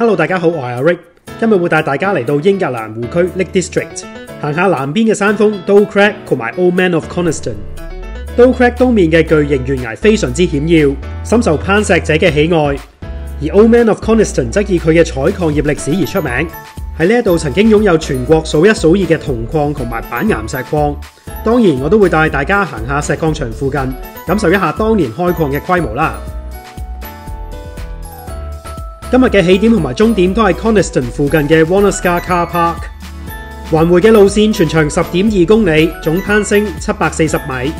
Hello，大家好，我係阿 Rick，今日會帶大家嚟到英格蘭湖區 Lake District，行下南邊嘅山峰 d o l Crag 同埋 Old Man of Coniston。Dole Crag 東面嘅巨型悬崖非常之险要，深受攀石者嘅喜愛。而 Old Man of Coniston 則以佢嘅採礦業歷史而出名，喺呢一度曾經擁有全國數一數二嘅銅礦同埋板岩石礦。當然，我都會帶大家行下石礦場附近，感受一下當年開礦嘅規模啦。今日嘅起點同埋終點都係 Coniston 附近嘅 w a n n a s c a Car Park，環迴嘅路線全長十點二公里，總攀升七百四十米。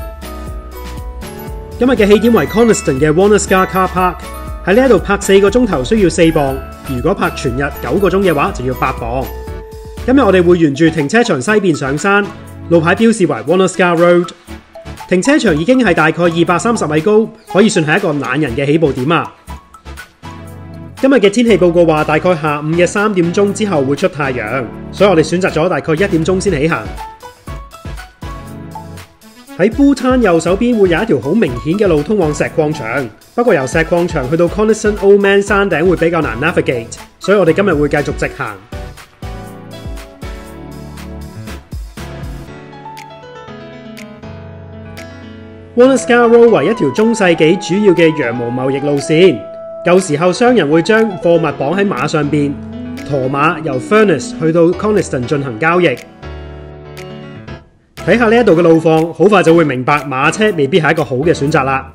今日嘅起點為 Coniston 嘅 w a n n a s c a Car Park，喺呢一度拍四個鐘頭需要四磅，如果拍全日九個鐘嘅話就要八磅。今日我哋會沿住停車場西邊上山，路牌標示為 Wanasca Road。停車場已經係大概二百三十米高，可以算係一個懶人嘅起步點啊！今日嘅天氣報告話，大概下午嘅三點鐘之後會出太陽，所以我哋選擇咗大概一點鐘先起行。喺 b u t a n 右手邊會有一條好明顯嘅路通往石礦場，不過由石礦場去到 Conniston Old Man 山頂會比較難 navigate，所以我哋今日會繼續直行。Wanasca Road 為一條中世紀主要嘅羊毛貿易路線。舊時候商人會將貨物綁喺馬上邊，駝馬由 Furness 去到 Coniston 進行交易。睇下呢一度嘅路況，好快就會明白馬車未必係一個好嘅選擇啦。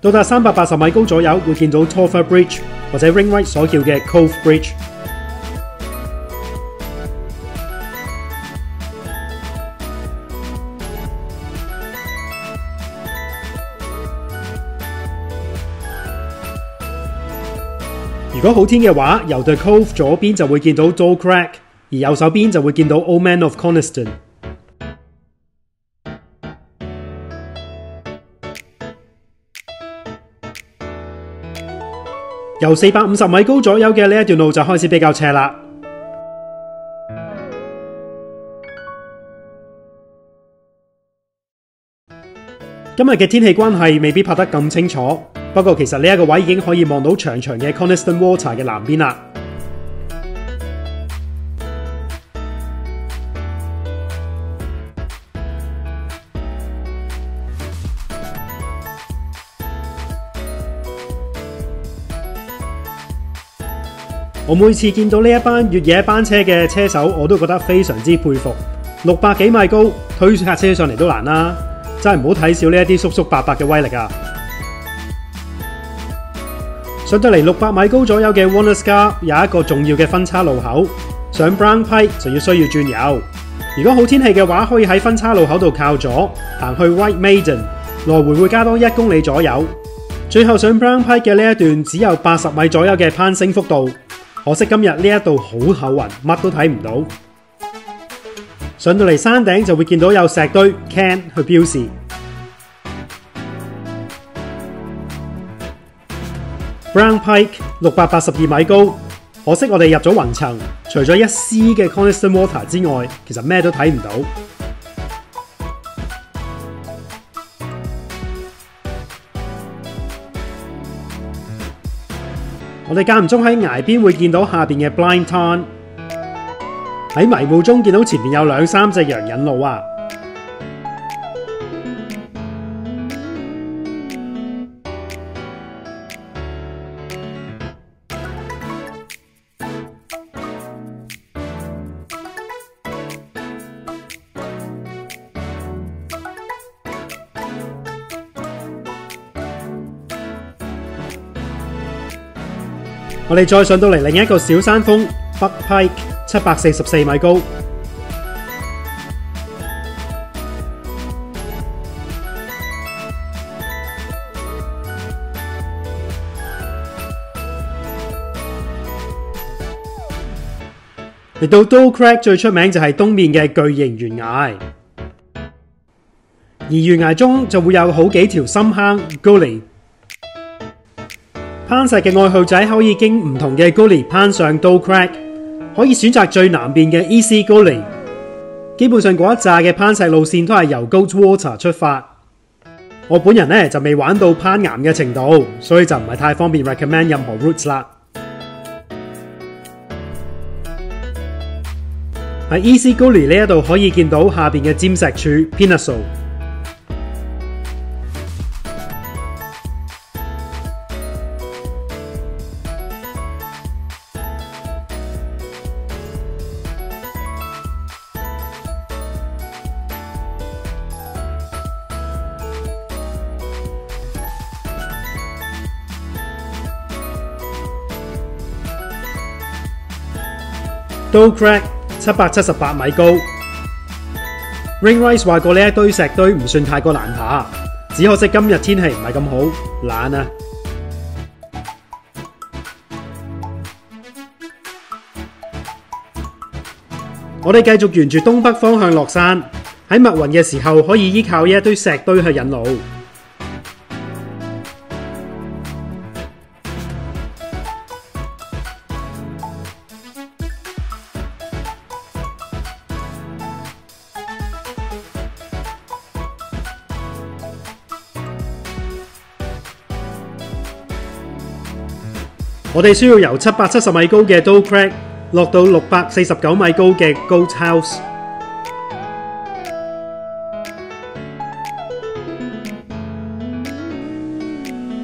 到達三百八十米高左右，會見到 Toffer Bridge 或者 Ringwright 所叫嘅 Cove Bridge。如果好天嘅話，由 The Cove 左邊就會見到 Dol Crack，而右手邊就會見到 Old Man of Coniston。由四百五十米高左右嘅呢一段路就開始比較斜啦。今日嘅天氣關係，未必拍得咁清楚。不過其實呢一個位已經可以望到長長嘅 Coniston Water 嘅南邊啦。我每次見到呢一班越野班車嘅車手，我都覺得非常之佩服。六百幾米高，推架車上嚟都難啦，真係唔好睇小呢一啲叔叔伯伯嘅威力啊！上到嚟六百米高左右嘅 Wanasca 有一個重要嘅分叉路口，上 Brown Pike 就要需要轉右。如果好天氣嘅話，可以喺分叉路口度靠左行去 White Maiden，來回會加多一公里左右。最後上 Brown Pike 嘅呢一段只有八十米左右嘅攀升幅度，可惜今日呢一度好厚雲，乜都睇唔到。上到嚟山頂就會見到有石堆 Can 去標示。Brown Pike 六百八十二米高，可惜我哋入咗雲層，除咗一絲嘅 Coniston Water 之外，其實咩都睇唔到。我哋間唔中喺崖邊會見到下邊嘅 Blind Town，喺迷霧中見到前面有兩三隻羊引路啊！我哋再上到嚟另一個小山峰北 Pike，七百四十四米高。嚟到 Dole Crag 最出名就係東面嘅巨型悬崖，而悬崖中就會有好幾條深坑 gully。攀石嘅愛好者可以經唔同嘅 gully 攀上 Do Crag，可以選擇最南邊嘅 Easy 高黎基本上嗰一紮嘅攀石路線都係由 Goldwater 出發。我本人咧就未玩到攀岩嘅程度，所以就唔係太方便 recommend 任何 routes 啦。喺 Easy Gully 呢一度可以見到下边嘅尖石柱 Pinnacle。Do Crack 七百七十八米高，Ringrice 話過呢一堆石堆唔算太過難爬，只可惜今日天氣唔係咁好，懶啊！我哋繼續沿住東北方向落山，喺密雲嘅時候可以依靠呢一堆石堆去引路。我哋需要由七百七十米高嘅 Dome Crack 落到六百四十九米高嘅 Goat House。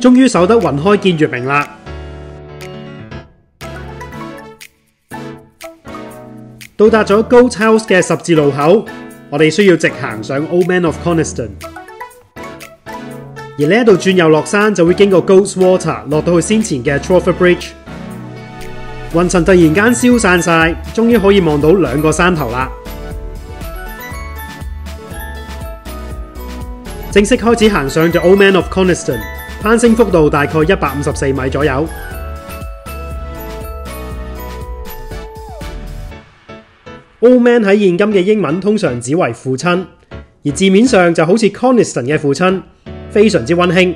終於守得雲開見月明啦！到達咗 Goat House 嘅十字路口，我哋需要直行上 Old Man of Coniston。而呢一度轉右落山就會經過 Ghost Water，落到去先前嘅 Trafford Bridge，雲層突然間消散晒，終於可以望到兩個山頭啦！正式開始行上咗 Old Man of Coniston，攀升幅度大概一百五十四米左右。Old Man 喺現今嘅英文通常指為父親，而字面上就好似 Coniston 嘅父親。非常之溫馨。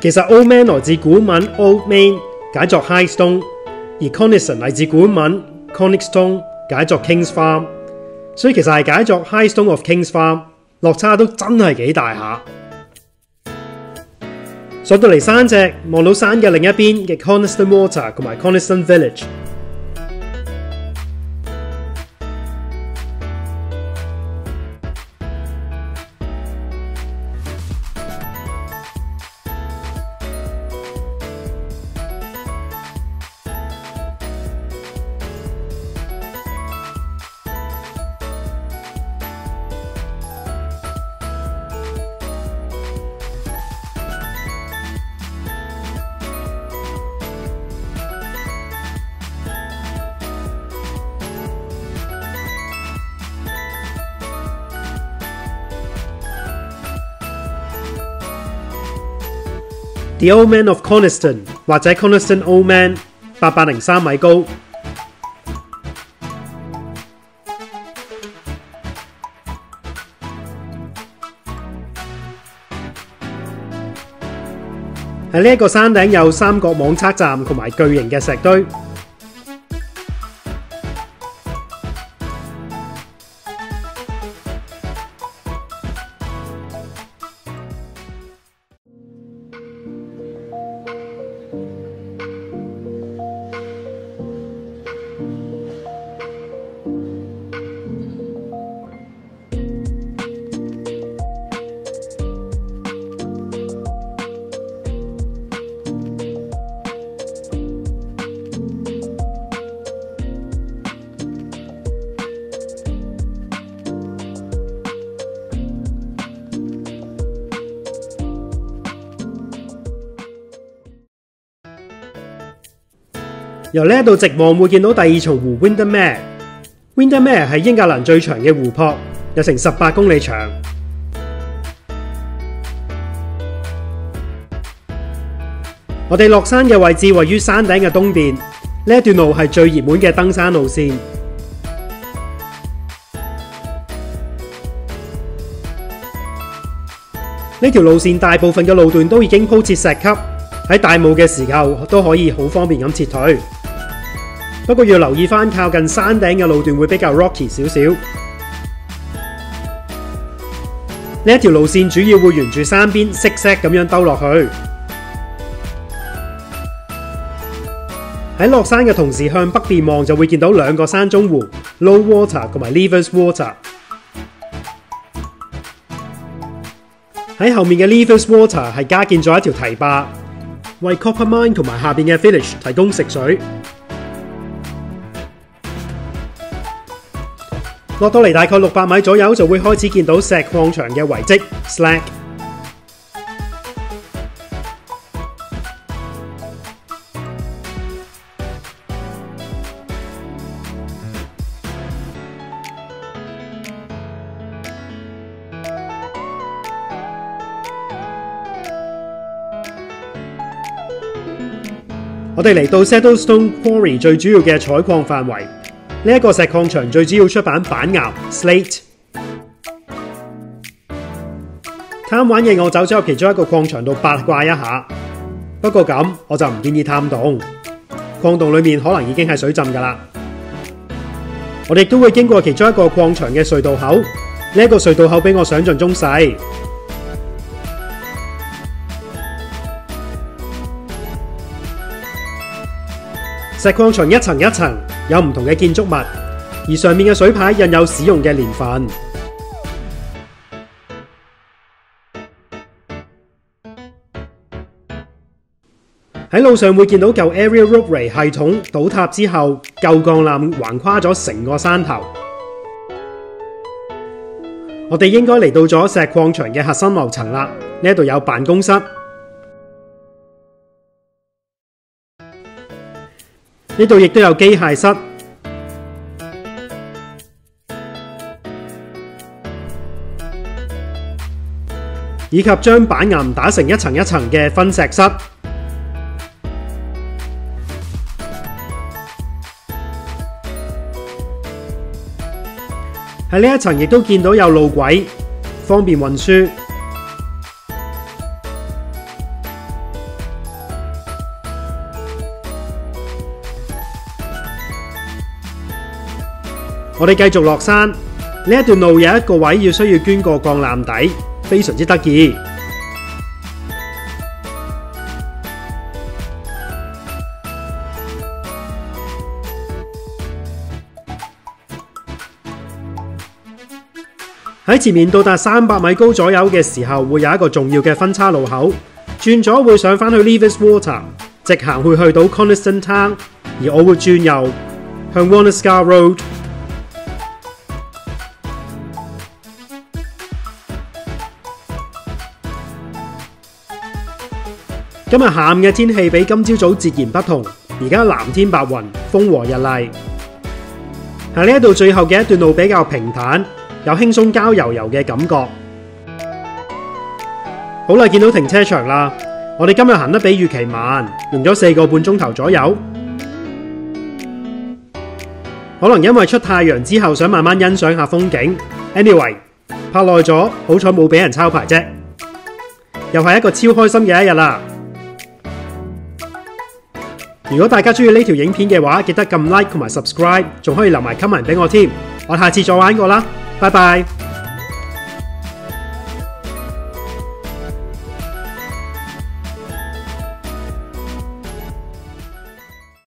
其實 Old Man 來自古文 Old Man，解作 High Stone，而 Coniston 嚟自古文 Coniston，解作 King's Farm，所以其實係解作 High Stone of King's Farm，落差都真係幾大下。上到嚟山脊，望到山嘅另一邊嘅 Coniston Water 同埋 Coniston Village。The Old Man of Coniston 或者 Coniston Old Man，八百零三米高。喺呢一個山頂有三角網測站同埋巨型嘅石堆。由呢一度直望會見到第二重湖 Windermere。Windermere 係英格蘭最長嘅湖泊，有成十八公里長。我哋落山嘅位置位於山頂嘅東邊，呢一段路係最熱門嘅登山路線。呢條路線大部分嘅路段都已經鋪設石級，喺大霧嘅時候都可以好方便咁撤退。不過要留意翻靠近山頂嘅路段會比較 rocky 少少。呢一條路線主要會沿住山邊識石咁樣兜落去。喺落山嘅同時向北边望就會見到兩個山中湖 Low Water 同埋 Levers Water。喺後面嘅 Levers Water 系加建咗一條堤壩，為 Copper Mine 同埋下边嘅 village 提供食水。落到嚟大概六百米左右就會開始見到石礦場嘅遺跡 slag。我哋嚟到 Saddlestone Quarry 最主要嘅採礦範圍，呢一個石礦場最主要出版板岩 Slate。貪玩嘅我走咗入其中一個礦場度八卦一下，不過咁我就唔建議探洞，礦洞裏面可能已經係水浸㗎喇。我哋都會經過其中一個礦場嘅隧道口，呢一個隧道口比我想象中細。石礦場一層一層有唔同嘅建築物，而上面嘅水牌印有使用嘅年份。喺路上會見到舊 Area Roadway 系統倒塌之後，舊鋼纜橫跨咗成個山頭。我哋應該嚟到咗石礦場嘅核心樓層啦，呢度有辦公室。呢度亦都有機械室，以及將板岩打成一層一層嘅分石室。喺呢一層亦都見到有路軌，方便運輸。我哋繼續落山，呢一段路有一個位要需要捐過鋼纜底，非常之得意。喺前面到達三百米高左右嘅時候，會有一個重要嘅分叉路口，轉咗會上返去 Levers Water，直行會去到 Coniston Town，而我會轉右向 Wanascar Road。今日下午嘅天氣比今朝早截然不同，而家藍天白雲，風和日麗。喺呢一度最後嘅一段路比較平坦，有輕鬆郊遊遊嘅感覺。好啦，見到停車場啦，我哋今日行得比預期慢，用咗四個半鐘頭左右。可能因為出太陽之後想慢慢欣賞下風景。Anyway，拍耐咗，好彩冇俾人抄牌啫。又係一個超開心嘅一日啦！如果大家中意呢条影片嘅话，记得揿 like 同埋 subscribe，仲可以留埋 comment 俾我添。我下次再玩过啦，拜拜。